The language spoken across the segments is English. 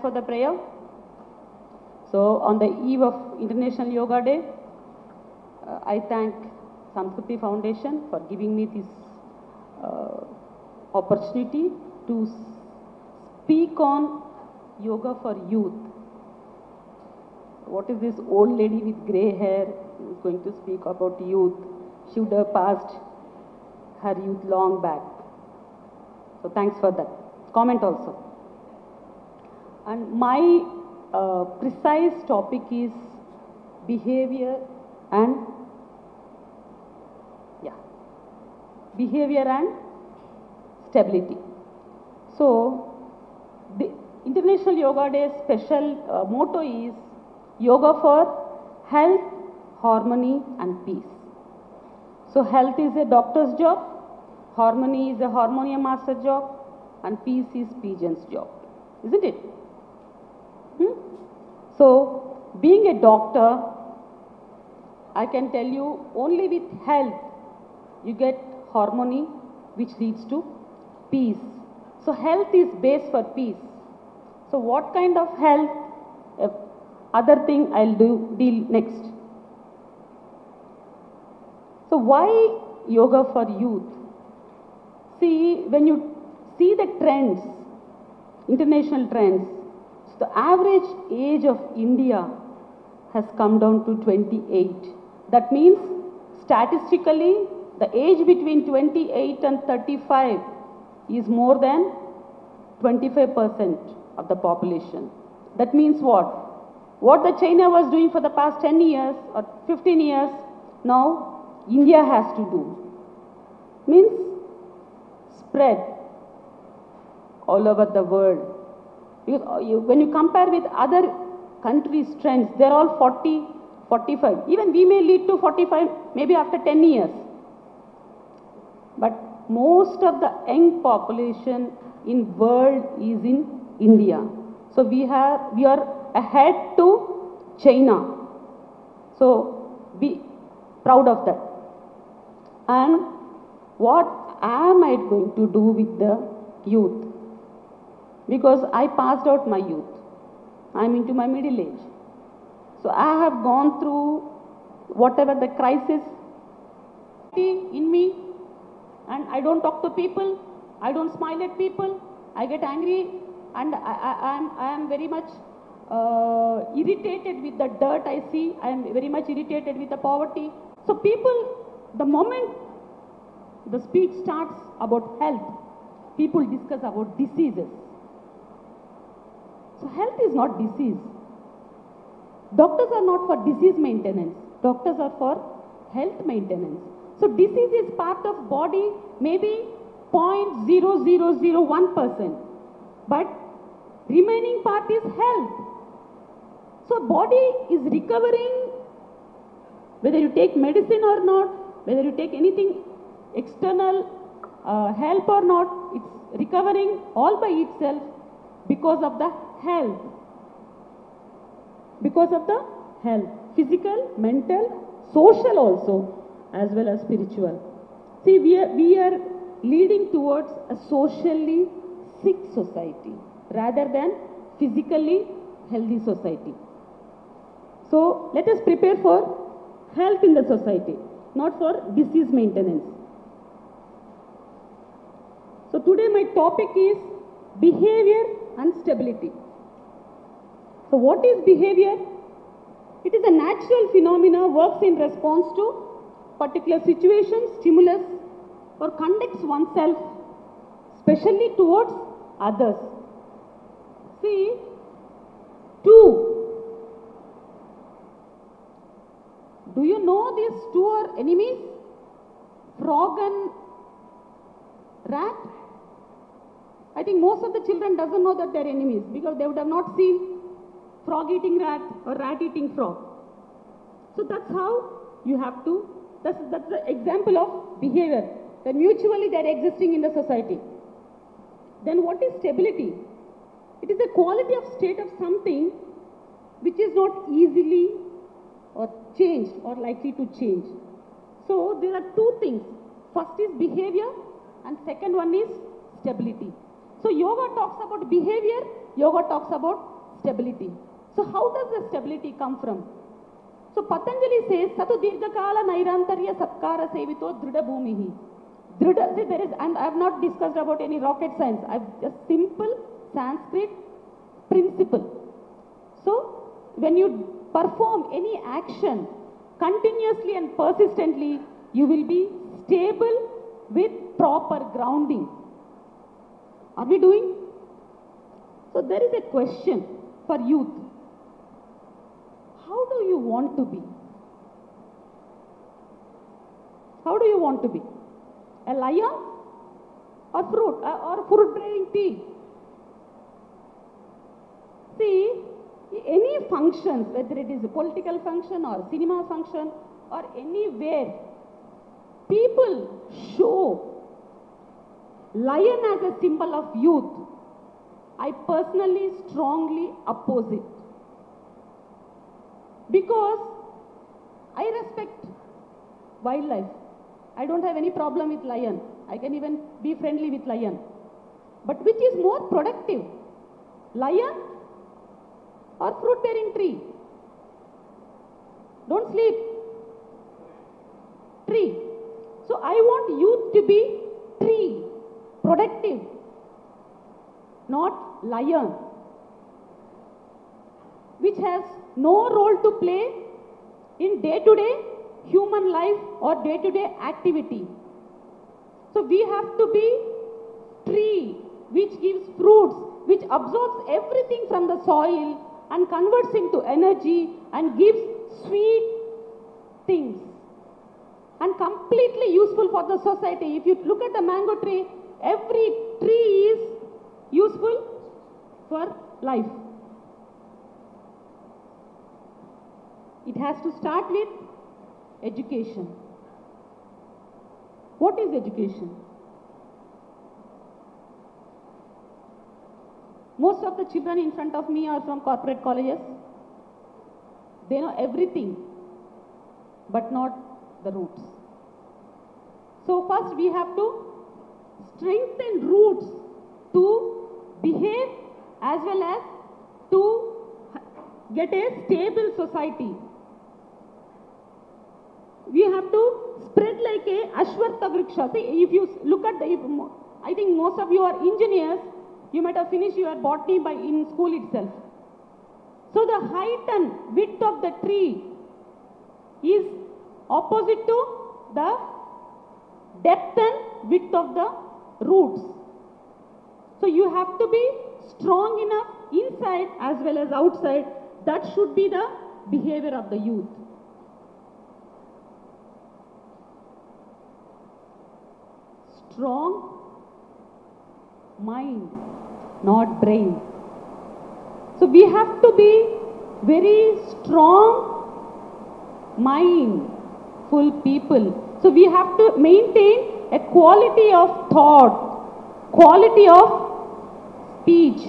For the prayer. So, on the eve of International Yoga Day, uh, I thank Samskruti Foundation for giving me this uh, opportunity to speak on yoga for youth. What is this old lady with grey hair who is going to speak about youth? She would have passed her youth long back. So, thanks for that. Comment also. And my uh, precise topic is behavior and yeah, behavior and stability. So, the International Yoga Day special uh, motto is yoga for health, harmony, and peace. So, health is a doctor's job, harmony is a harmonium master job, and peace is pigeon's job. Isn't it? Hmm? So, being a doctor, I can tell you only with health you get harmony which leads to peace. So, health is base for peace. So, what kind of health? Other thing I'll do deal next. So, why yoga for youth? See, when you see the trends, international trends, the average age of India has come down to 28. That means statistically, the age between 28 and 35 is more than 25% of the population. That means what? What the China was doing for the past 10 years or 15 years, now India has to do. Means spread all over the world. You, when you compare with other countries' trends, they're all 40, 45. Even we may lead to 45 maybe after 10 years. But most of the young population in world is in India. So we have we are ahead to China. So be proud of that. And what am I going to do with the youth? Because I passed out my youth. I'm into my middle age. So I have gone through whatever the crisis in me and I don't talk to people, I don't smile at people, I get angry and I, I, am, I am very much uh, irritated with the dirt I see, I am very much irritated with the poverty. So people, the moment the speech starts about health, people discuss about diseases. So health is not disease. Doctors are not for disease maintenance. Doctors are for health maintenance. So disease is part of body maybe 0.0001%. But remaining part is health. So body is recovering whether you take medicine or not, whether you take anything external uh, help or not, it's recovering all by itself because of the health. Because of the health. Physical, mental, social also, as well as spiritual. See, we are, we are leading towards a socially sick society rather than physically healthy society. So, let us prepare for health in the society, not for disease maintenance. So, today my topic is behavior and stability. So, what is behavior? It is a natural phenomena works in response to particular situation, stimulus or conducts oneself specially towards others. See, two. Do you know these two are enemies? Frog and rat, I think most of the children doesn't know that they're enemies because they would have not seen frog eating rat or rat eating frog. So that's how you have to, that's, that's the example of behavior, that mutually they're existing in the society. Then what is stability? It is the quality of state of something which is not easily or changed or likely to change. So there are two things. First is behavior and second one is stability. So yoga talks about behavior, yoga talks about stability. So how does the stability come from? So Patanjali says, Satu Dirghakala Nairantarya Satkara Sevito Drida Bhumihi. Drida, see there is, and I have not discussed about any rocket science. I've just simple Sanskrit principle. So when you perform any action continuously and persistently, you will be stable with proper grounding. Are we doing? So there is a question for youth. How do you want to be? How do you want to be? A lion or fruit uh, or fruit bearing tree? See, any functions, whether it is a political function or cinema function or anywhere, people show lion as a symbol of youth. I personally strongly oppose it. Because I respect wildlife. I don't have any problem with lion. I can even be friendly with lion. But which is more productive? Lion or fruit bearing tree? Don't sleep. Tree. So I want youth to be tree, productive, not lion, which has no role to play in day to day human life or day to day activity. So we have to be tree which gives fruits, which absorbs everything from the soil and converts into energy and gives sweet things and completely useful for the society. If you look at the mango tree, every tree is useful for life. It has to start with education. What is education? Most of the children in front of me are from corporate colleges. They know everything, but not the roots. So first we have to strengthen roots to behave as well as to get a stable society. We have to spread like a Ashwartha Vriksha. See, if you look at the, if, I think most of you are engineers, you might have finished your botany by in school itself. So the height and width of the tree is opposite to the depth and width of the roots. So you have to be strong enough inside as well as outside. That should be the behavior of the youth. Strong mind, not brain. So we have to be very strong mindful people. So we have to maintain a quality of thought, quality of speech,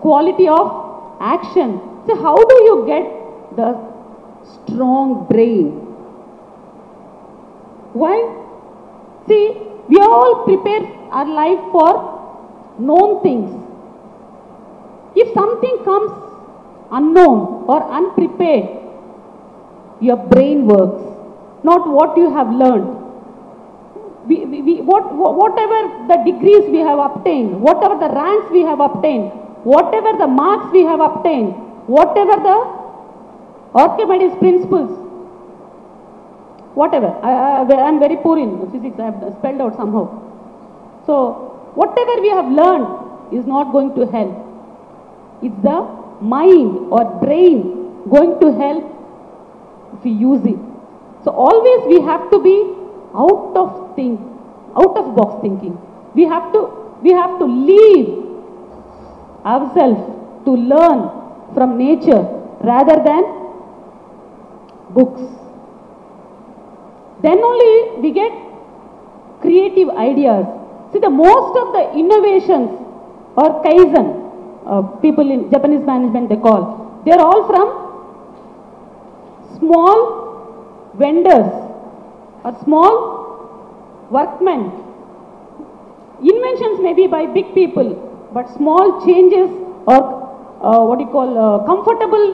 quality of action. So how do you get the strong brain? Why? See, we all prepare our life for known things. If something comes unknown or unprepared, your brain works, not what you have learned. We, we, we, what, whatever the degrees we have obtained, whatever the ranks we have obtained, whatever the marks we have obtained, whatever the Archimedes principles, whatever. I, am very poor in physics, I have spelled out somehow. So, whatever we have learned is not going to help. It's the mind or brain going to help if we use it. So always we have to be out of think, out of box thinking. We have to, we have to leave ourselves to learn from nature rather than books. Then only we get creative ideas. See, the most of the innovations or kaizen, uh, people in Japanese management they call, they are all from small vendors or small workmen. Inventions may be by big people, but small changes or uh, what you call uh, comfortable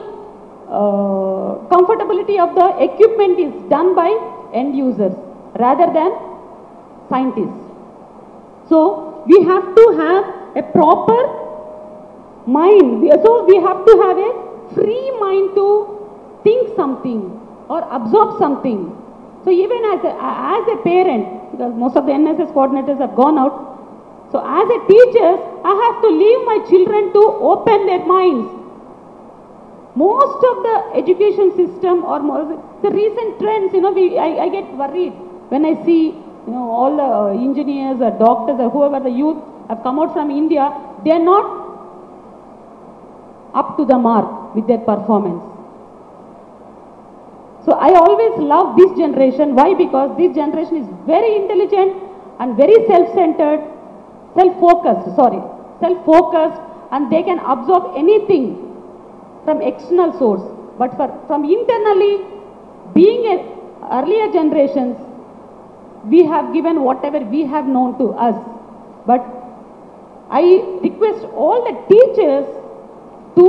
uh, comfortability of the equipment is done by end users rather than scientists. So we have to have a proper mind. So we have to have a free mind to think something or absorb something. So even as a, as a parent, because most of the NSS coordinators have gone out, so as a teacher, I have to leave my children to open their minds. Most of the education system or the recent trends, you know, we, I, I get worried when I see, you know, all the engineers or doctors or whoever the youth have come out from India, they are not up to the mark with their performance. So I always love this generation. Why? Because this generation is very intelligent and very self-centered, self-focused, sorry, self-focused and they can absorb anything from external source. But for, from internally, being a earlier generations, we have given whatever we have known to us. But I request all the teachers to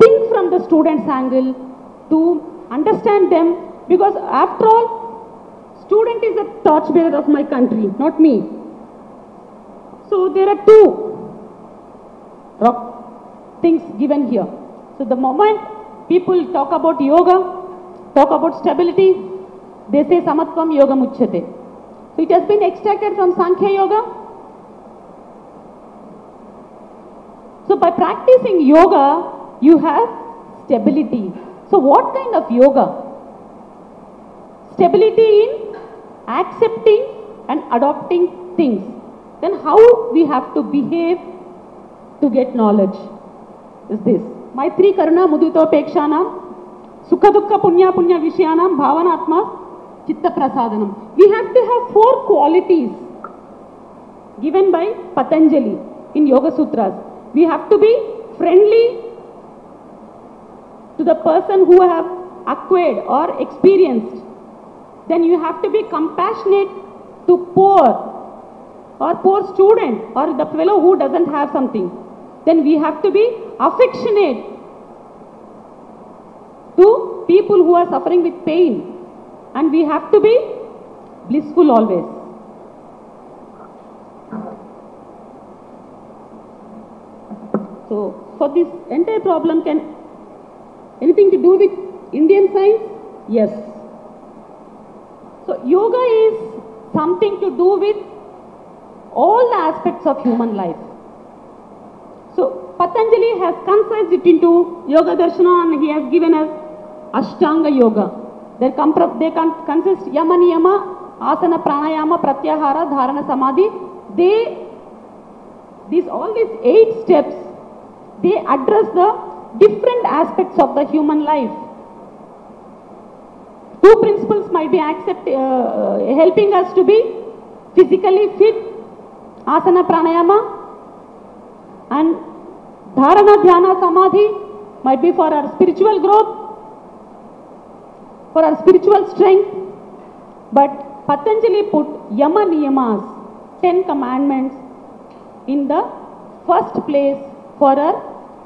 think from the student's angle, to understand them, because after all, student is a torchbearer of my country, not me. So there are two things given here. So the moment people talk about yoga, talk about stability, they say samatvam yoga muchyate. So it has been extracted from Sankhya yoga. So by practicing yoga, you have stability. So what kind of yoga? Stability in accepting and adopting things. Then how we have to behave to get knowledge is this. Maitri karuna muditopekshanam sukha dukkha punya punya vishayanam bhavanatma chitta prasadanam. We have to have four qualities given by Patanjali in Yoga Sutras. We have to be friendly to the person who have acquired or experienced. Then you have to be compassionate to poor or poor student or the fellow who doesn't have something. Then we have to be affectionate to people who are suffering with pain. And we have to be blissful always. So, for this entire problem, can anything to do with Indian science? Yes. So, yoga is something to do with all the aspects of human life. Patanjali has concised it into Yoga Darshana and he has given us Ashtanga Yoga. They, they con- consist Yama Niyama, Asana Pranayama, Pratyahara, Dharana Samadhi. They, these, all these eight steps, they address the different aspects of the human life. Two principles might be accept, uh, helping us to be physically fit, asana pranayama, and dharana dhyana samadhi might be for our spiritual growth, for our spiritual strength. But Patanjali put yama niyamas, ten commandments, in the first place for our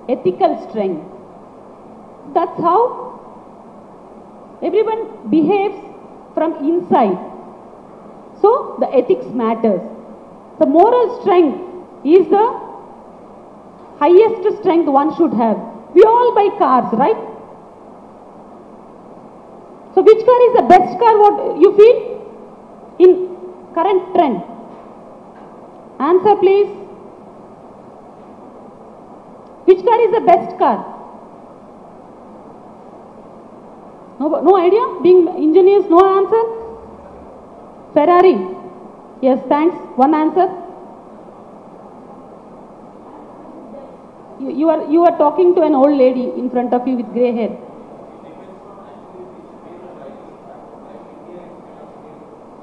ethical strength. That's how everyone behaves from inside. So the ethics matters. The moral strength is the highest strength one should have. We all buy cars, right? So which car is the best car what you feel in current trend? Answer please. Which car is the best car? No, no idea? Being engineers, no answer? Ferrari. Yes, thanks. One answer. You, you are you are talking to an old lady in front of you with grey hair.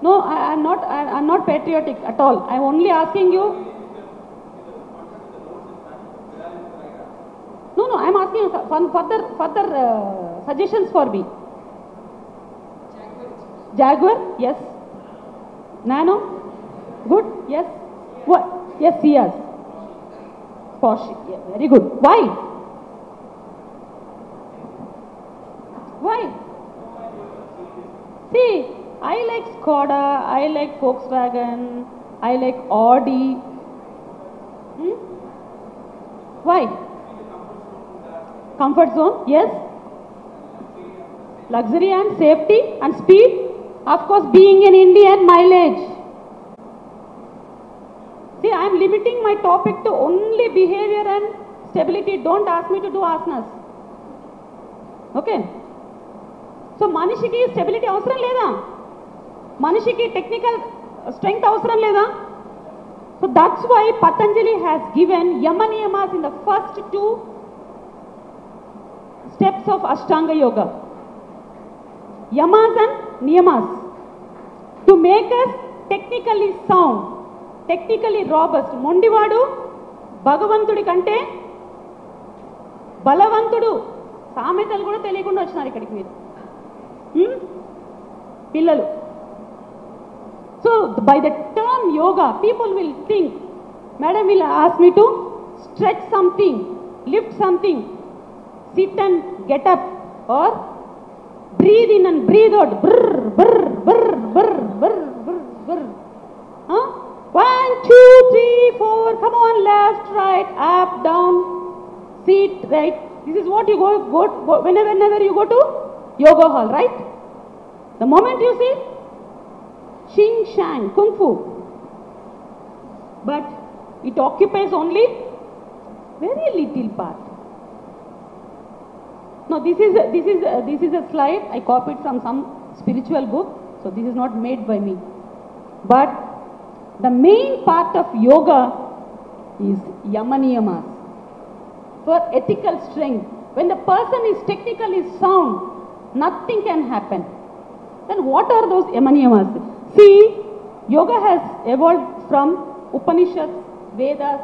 No, I, I'm not. I, I'm not patriotic at all. I'm only asking you. No, no. I'm asking you for further further uh, suggestions for me. Jaguar, yes. Nano, good, yes. What? Yes, yes. Porsche, yeah, very good. Why? Why? See, I like Skoda, I like Volkswagen, I like Audi. Hmm? Why? Comfort zone, yes. Luxury and safety and speed. Of course, being an Indian, mileage. See, I am limiting my topic to only behavior and stability. Don't ask me to do asanas. Okay so మనిషికి stability అవసరం లేదా మనిషికి technical strength అవసరం లేదా so that's why Patanjali has given Yama నియమాస్ in the first two steps of Ashtanga yoga yamas and niyamas to make us technically sound Technically robust మొండివాడు భగవంతుడి కంటే బలవంతుడు. సామెతలు కూడా తెలియకుండా వచ్చినారు ఇక్కడికి మీరు. పిల్లలు. So by the term yoga people will think madam will ask me to stretch something lift something sit and get up or breathe in and breathe out బ్రర్ బ్రర్ బ్రర్ బ్రర్ బ్రర్ బ్రర్ బ్రర్ One, two, three, four. Come on, left, right, up, down, sit, right. This is what you go, go, go whenever, whenever you go to yoga hall, right? The moment you see Xing Shang, Kung Fu. But it occupies only very little part. Now this is this is this is a slide I copied from some spiritual book, so this is not made by me. But the main part of yoga is yamaniyamas for ethical strength. When the person is technically sound, nothing can happen. Then what are those yamaniyamas? See, yoga has evolved from Upanishads, Vedas.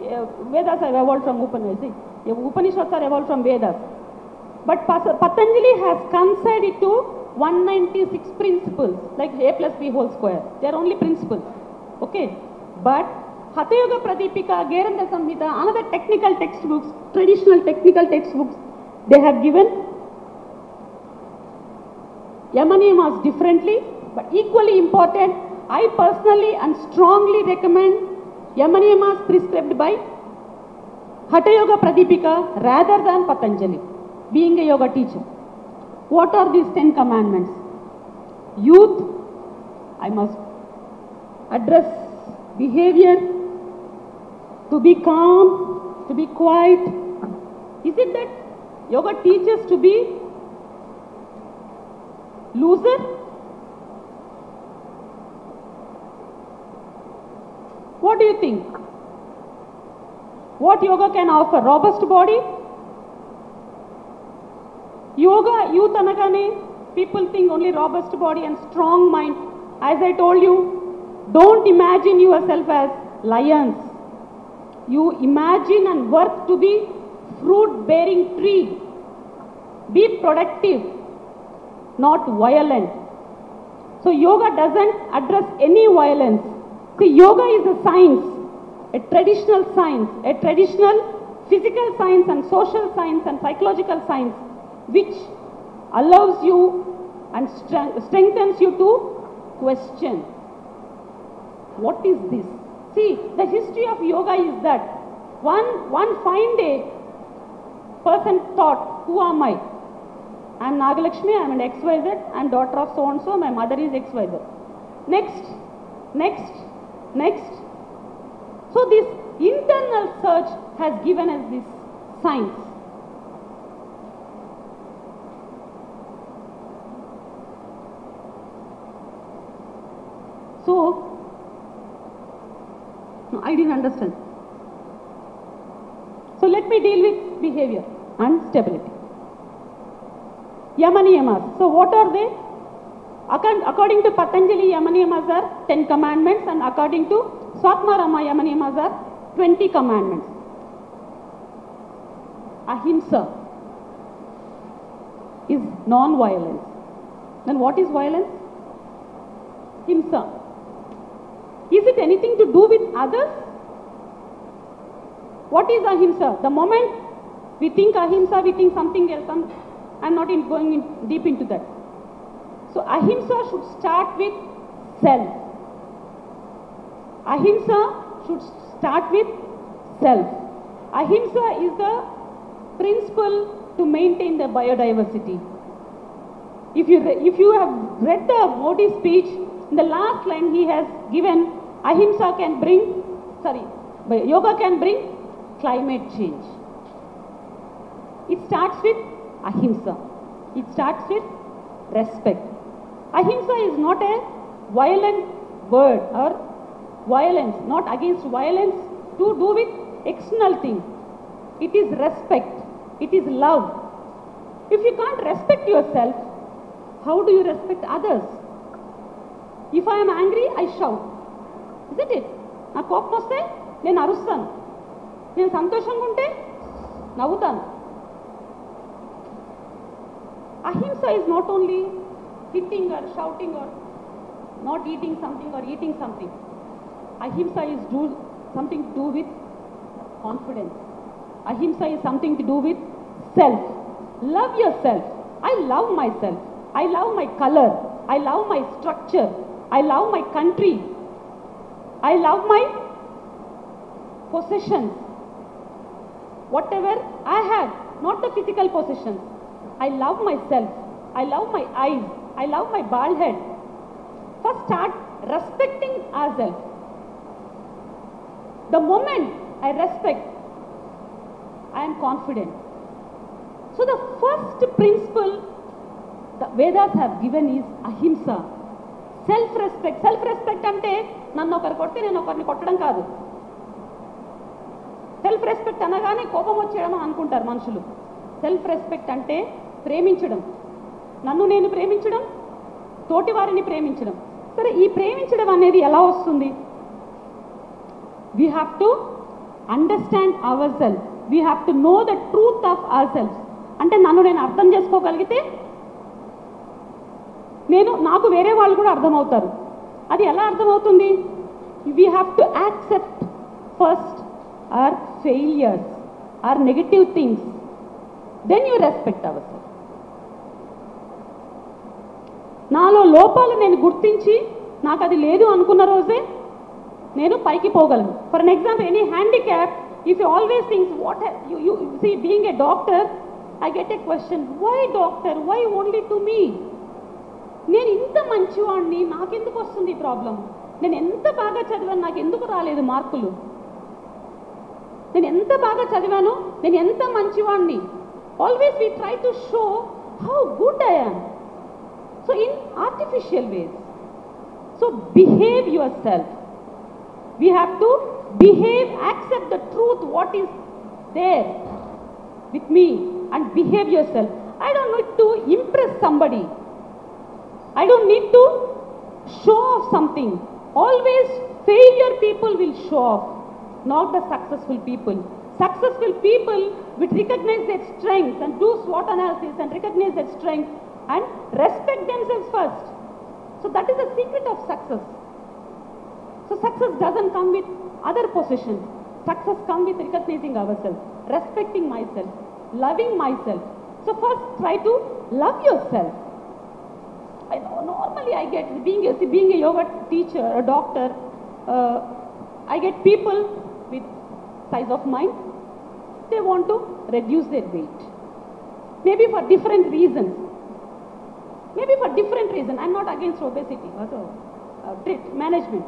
Uh, Vedas have evolved from Upanishads. Upanishads are evolved from Vedas. But Patanjali has considered it to 196 principles, like A plus B whole square. They are only principles. Okay? But Hatha Yoga Pradipika, Geranda Samhita, another technical textbooks, traditional technical textbooks, they have given Yamaniyamas differently, but equally important. I personally and strongly recommend Yamaniyamas prescribed by Hatha Yoga Pradipika rather than Patanjali, being a yoga teacher. What are these 10 commandments? Youth, I must address behavior, to be calm, to be quiet. Is it that yoga teaches to be loser? What do you think? What yoga can offer? Robust body? Yoga, youth anagane, people think only robust body and strong mind. As I told you, don't imagine yourself as lions. You imagine and work to be fruit bearing tree. Be productive, not violent. So yoga doesn't address any violence. See, yoga is a science, a traditional science, a traditional physical science and social science and psychological science, which allows you and strengthens you to question. What is this? See, the history of yoga is that one, one fine day, person thought, who am I? I am Nagalakshmi, I am an XYZ, I am daughter of so and so, my mother is XYZ. Next, next, next. So this internal search has given us this science. So I didn't understand. So let me deal with behavior and stability. Yamaniyamas. So what are they? According, to Patanjali, Yamaniyamas are 10 commandments and according to Swatmarama, Yamaniyamas are 20 commandments. Ahimsa is non-violence. Then what is violence? Himsa. Is it anything to do with others? What is ahimsa? The moment we think ahimsa, we think something else. I'm, I'm not in going in deep into that. So ahimsa should start with self. Ahimsa should start with self. Ahimsa is the principle to maintain the biodiversity. If you, if you have read the Modi speech, in the last line he has given, ahimsa can bring, sorry, yoga can bring climate change. It starts with ahimsa. It starts with respect. Ahimsa is not a violent word or violence, not against violence to do with external thing. It is respect. It is love. If you can't respect yourself, how do you respect others? If I am angry, I shout. Isn't it? నా కోపం వస్తే నేను అరుస్తాను నేను సంతోషంగా ఉంటే నవ్వుతాను అహింస is not only hitting or shouting or not eating something or eating something. Ahimsa is do something to do with confidence. Ahimsa is something to do with self. Love yourself. I love myself. I love my color. I love my structure. I love my country. I love my possessions. Whatever I have, not the physical possessions. I love myself. I love my eyes. I love my bald head. First start respecting ourselves. The moment I respect, I am confident. So the first principle the Vedas have given is ahimsa. Self respect self respect అంటే నన్ను ఒకరు కొడితే నేను ఒకరిని కొట్టడం కాదు. Self respect అనగానే కోపం వచ్చేయడం అనుకుంటారు మనుషులు. సెల్ఫ్ రెస్పెక్ట్ అంటే ప్రేమించడం. నన్ను నేను ప్రేమించడం తోటి వారిని ప్రేమించడం. సరే ఈ ప్రేమించడం అనేది ఎలా వస్తుంది? We have to understand our self we have to know the truth of our self అంటే నన్ను నేను అర్థం చేసుకోగలిగితే నేను నాకు వేరే వాళ్ళు కూడా అర్థమవుతారు. అది ఎలా అర్థమవుతుంది? We have to accept first our failures or negative things then you respect our self నాలో లోపాలు నేను గుర్తించి నాకు అది లేదు అనుకున్న రోజే నేను పైకి పోగలను. For an example any handicap if you always things what you see being a doctor I get a question why doctor why only to me నేను ఇంత మంచివాడిని నాకెందుకు వస్తుంది ప్రాబ్లం? నేను ఎంత బాగా చదివాను నాకు ఎందుకు రాలేదు మార్కులు? నేను ఎంత బాగా చదివాను నేను ఎంత మంచివాడిని always we try to show how good I am so in artificial ways so behave yourself we have to behave accept the truth what is there with me and behave yourself I don't know to impress somebody I don't need to show off something. Always failure people will show off, not the successful people. Successful people will recognize their strengths and do SWOT analysis and recognize their strengths and respect themselves first. So that is the secret of success. So success doesn't come with other possessions. Success comes with recognizing ourselves, respecting myself, loving myself. So first try to love yourself. I know, normally I get being a, being a yoga teacher, a doctor, uh, I get people with size of mind. They want to reduce their weight. Maybe for different reasons. Maybe for different reasons. I'm not against obesity or uh, treat, management.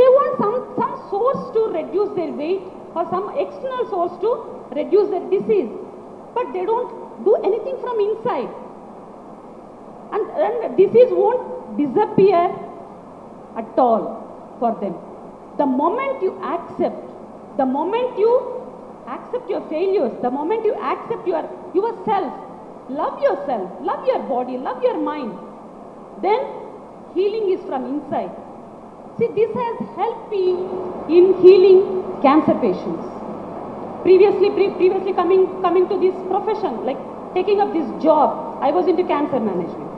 They want some, some source to reduce their weight or some external source to reduce their disease. But they don't do anything from inside and, and disease won't disappear at all for them. the moment you accept, the moment you accept your failures, the moment you accept your yourself, love yourself, love your body, love your mind, then healing is from inside. See, this has helped me in healing cancer patients. Previously, pre- previously coming coming to this profession, like taking up this job, I was into cancer management.